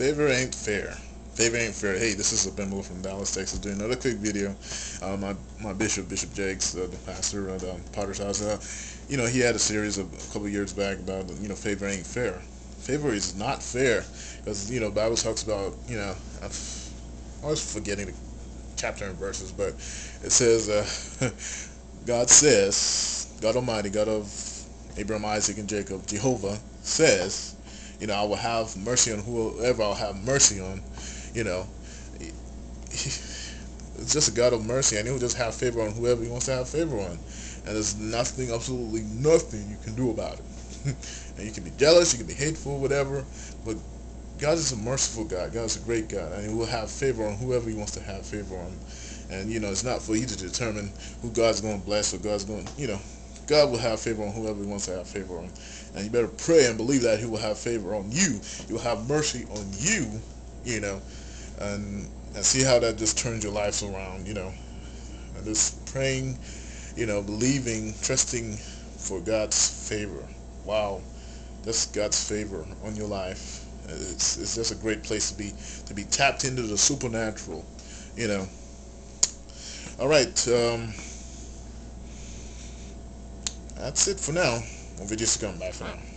Favor ain't fair. Favor ain't fair. Hey, this is Abimbola from Dallas, Texas, doing another quick video. Uh, my my bishop, Bishop Jakes, uh, the pastor at um, Potter's House, uh, you know, he had a series of a couple years back about you know favor ain't fair. Favor is not fair because you know Bible talks about you know I'm always forgetting the chapter and verses, but it says uh, God says God Almighty, God of Abraham, Isaac, and Jacob, Jehovah says, you know, I will have mercy on whoever I'll have mercy on you know, it's just a God of mercy, and He'll just have favor on whoever He wants to have favor on. And there's nothing, absolutely nothing you can do about it. and you can be jealous, you can be hateful, whatever, but God is a merciful God. God is a great God, and He will have favor on whoever He wants to have favor on. And you know, it's not for you to determine who God's going to bless or God's going, you know, God will have favor on whoever He wants to have favor on. And you better pray and believe that He will have favor on you. He will have mercy on you, you know, and and see how that just turns your life around, you know. And just praying, you know, believing, trusting for God's favor. Wow, that's God's favor on your life. It's it's just a great place to be to be tapped into the supernatural, you know. All right, um, that's it for now. More videos to come. Bye for now.